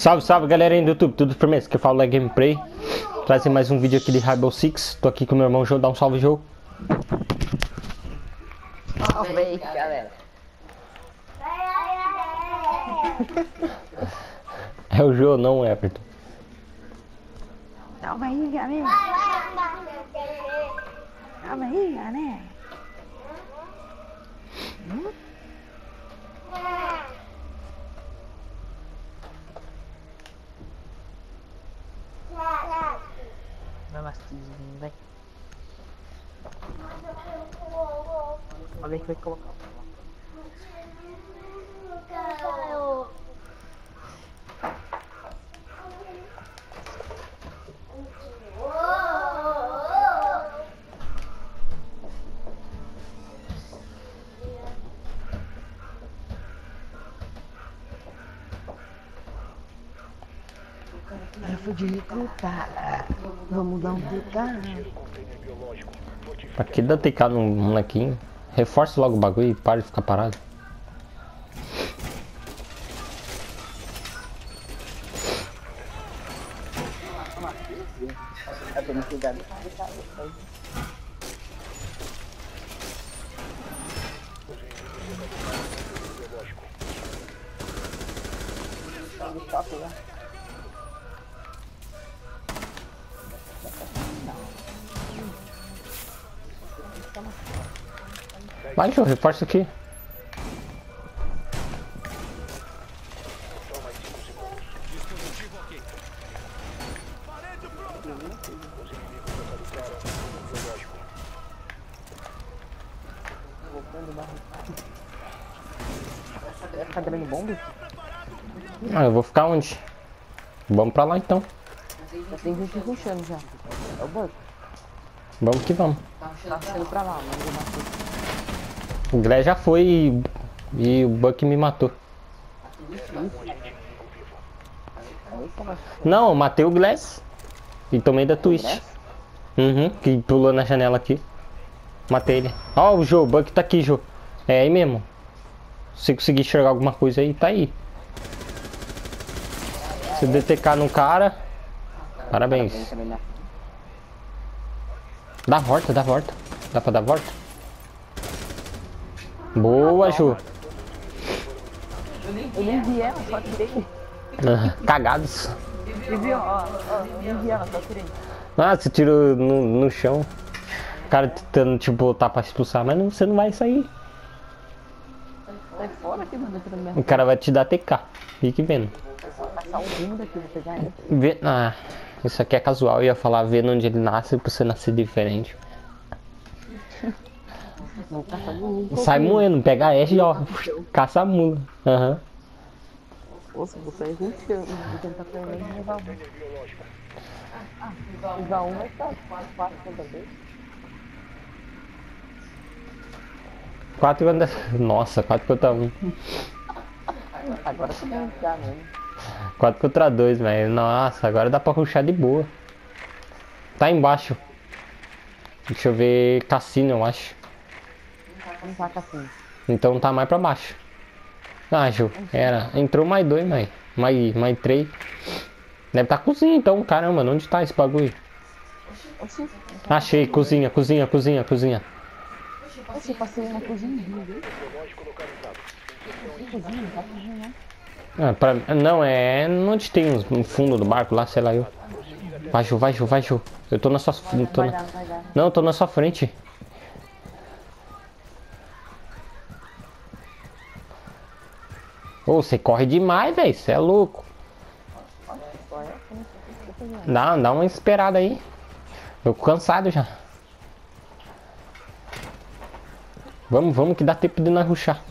Salve, salve galerinha do YouTube, tudo firmeza? Que eu falo é Gameplay Trazer mais um vídeo aqui de Rainbow Six Tô aqui com meu irmão Joe, dá um salve Joe Salve aí, galera. É o Joe, não o Everton Salve aí, galera. Salve aí, galera. Vai mastizinho, vai. Olha aí. Eu fui de recrutar. Vamos dar um TK. Que dar TK no molequinho? Reforce logo o bagulho e para de ficar parado Eu tô no Joe, reforça aqui dando bomba? Ah, eu vou ficar onde? Vamos pra lá então Já tem gente rushando já. É o banco. Vamos que vamos Tá rushando pra lá, mas eu matei. O Glé já foi e, e o Buck me matou. Não, eu matei o Glass E tomei da Twist? Uhum, que pulou na janela aqui. Matei ele. Ó o Jô, o Buck tá aqui, Jô É aí mesmo. Se conseguir enxergar alguma coisa aí, tá aí. Se DTK no cara Parabéns. Na Dá volta, dá volta. Dá pra dar volta? Boa, Jô Eu nem vi ela, só tirei. Ah, Cagados E viu, ó, ó, nem vi ela, só tirei. Ah, você tirou no, no chão. O cara tentando te botar pra expulsar, mas não, você não vai sair. Sai fora aqui, mano, no meu. O cara vai te dar TK. Fique vendo. Passar rumo daqui. Vê, ah, isso aqui é casual. Eu ia falar vendo onde ele nasce pra você nascer diferente. Vou caçar no Sai moendo, pega a Ash e ó. Caça a mula. Aham. Nossa, vou sair rushando. Vou tentar pelo menos levar um. Ah, levar um vai estar fácil toda vez. 4 contra. Nossa, 4 contra 1. Agora tá bom já mesmo. 4 contra 2, velho. Nossa, agora dá pra ruxar de boa. Tá embaixo. Deixa eu ver. Cassino, eu acho. Assim. Então tá mais pra baixo. Ah, Ju, era. Entrou mais dois, mais, mais, mais três. Deve tá cozinha então, caramba, onde tá esse bagulho? Oxi, Achei, cozinha, cozinha, cozinha, cozinha. oxi, passei na cozinha. tá. Ah, pra, não, é onde tem no fundo do barco lá, sei lá eu. Vai, Ju, vai, Ju, vai, Ju. Eu tô na sua vai dar, não vai dar. Não, eu tô na sua frente. Ô, você corre demais, velho. Você é louco. Fazer. Dá, uma esperada aí. Eu tô cansado já. Vamos, vamos que dá tempo de nós ruxar.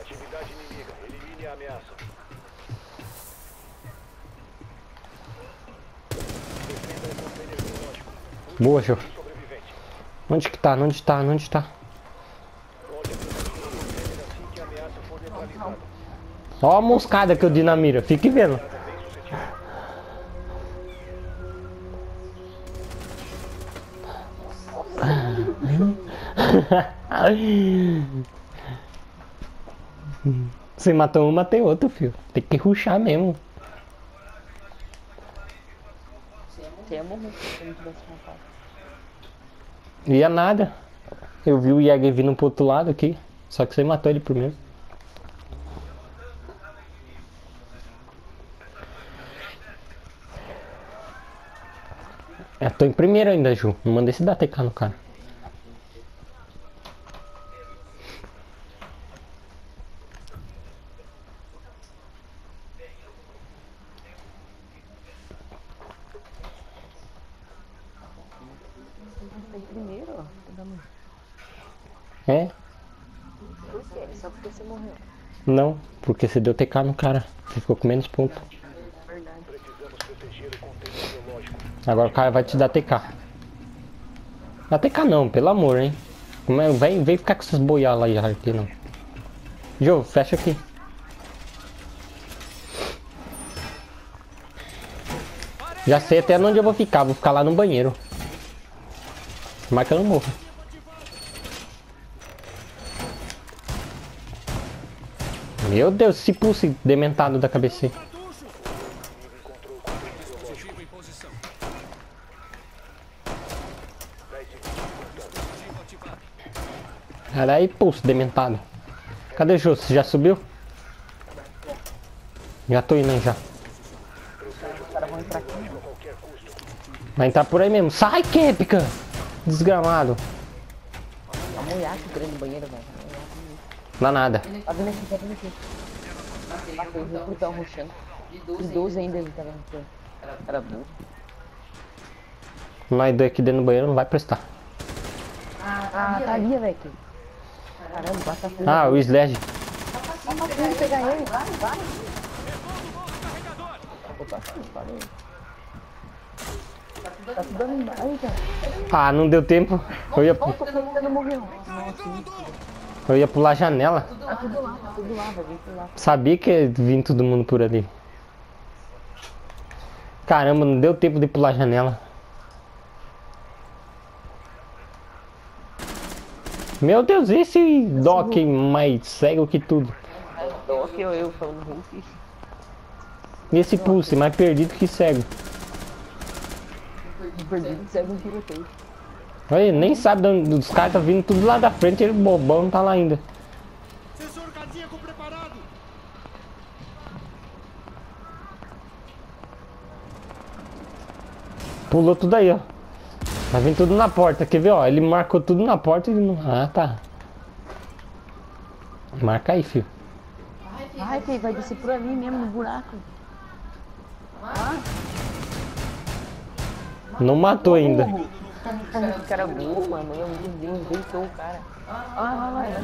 Atividade inimiga. Elimine a ameaça. Boa, Jô. Onde que tá? Onde tá? Onde tá? Assim que. Ó a moscada que eu dei na mira, fique vendo. Você matou um, matei outro, filho. Tem que ruxar mesmo. Eu não tivesse matado. Ia nada. Eu vi o Jäger vindo pro outro lado aqui. Só que você matou ele primeiro. Eu tô em primeiro ainda, Ju. Não mandei se dar TK no cara. Você tá em primeiro, ó. Tá dando- É? Por quê? Só porque você morreu. Não, porque você deu TK no cara. Você ficou com menos ponto. Verdade. Agora o cara vai te dar TK. Dá TK não, pelo amor, hein? É- Vem, vem ficar com essas boialas aí aqui, não. Jô, fecha aqui. Já sei até onde eu vou ficar, vou ficar lá no banheiro. Mas que eu não morro. Meu Deus, esse pulse dementado da cabeça. Era aí, pulso dementado. Cadê o? Você já subiu? Já tô indo aí já. Vai entrar por aí mesmo. Sai, Képica! Desgramado. A mulher que grande banheiro, velho. Dá nada. Tá vindo aqui, tá vindo aqui. E 12 ainda ele tava ruxando. Era burro. Nós dois aqui dentro do banheiro não vai prestar. Ah, tá ali, velho. Caramba, basta tudo. Ah, o Sledge. Pegar ele, vai, vai. Tá dando. Aí, cara. Ah, não deu tempo. Eu ia, Nossa, não morreu. Eu ia pular a janela. Tá tudo lá, tá tudo lá, vai vir por lá. Sabia que ia vir todo mundo por ali. Caramba, não deu tempo de pular a janela. Meu Deus, esse Doc mais cego que tudo. Tô aqui, eu, eu falando Hulk. E esse pulse mais perdido que cego. Perdido, segue um tiroteio. Olha, nem sabe de onde os caras tá vindo tudo lá da frente, ele bobão não tá lá ainda. Sensor cardíaco preparado. Pulou tudo aí, ó. Tá vindo tudo na porta, quer ver, ó? Ele marcou tudo na porta e ele não. Ah, tá. Marca aí, filho. Ai, filho, vai descer por ali mesmo, no buraco. Não matou ainda. Esse cara é burro, mano. Meu Deus, deitou o cara. Ah, vai.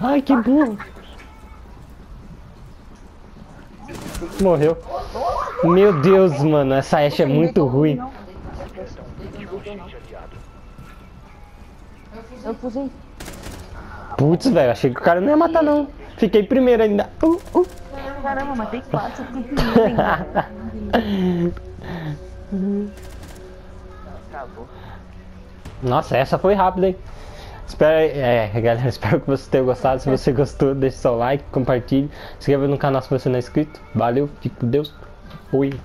Ai, que burro. Morreu. Meu Deus, mano, essa Ashe é muito ruim. Eu fuzei. Putz, velho, achei que o cara não ia matar, não. Fiquei primeiro ainda. Uh, uh. Caramba, matei quatro, Acabou. Nossa, essa foi rápida, hein? Espero, é, galera, espero que vocês tenham gostado. Se você gostou, deixe seu like, compartilhe. Se inscreva no canal se você não é inscrito. Valeu, fique com Deus. Fui.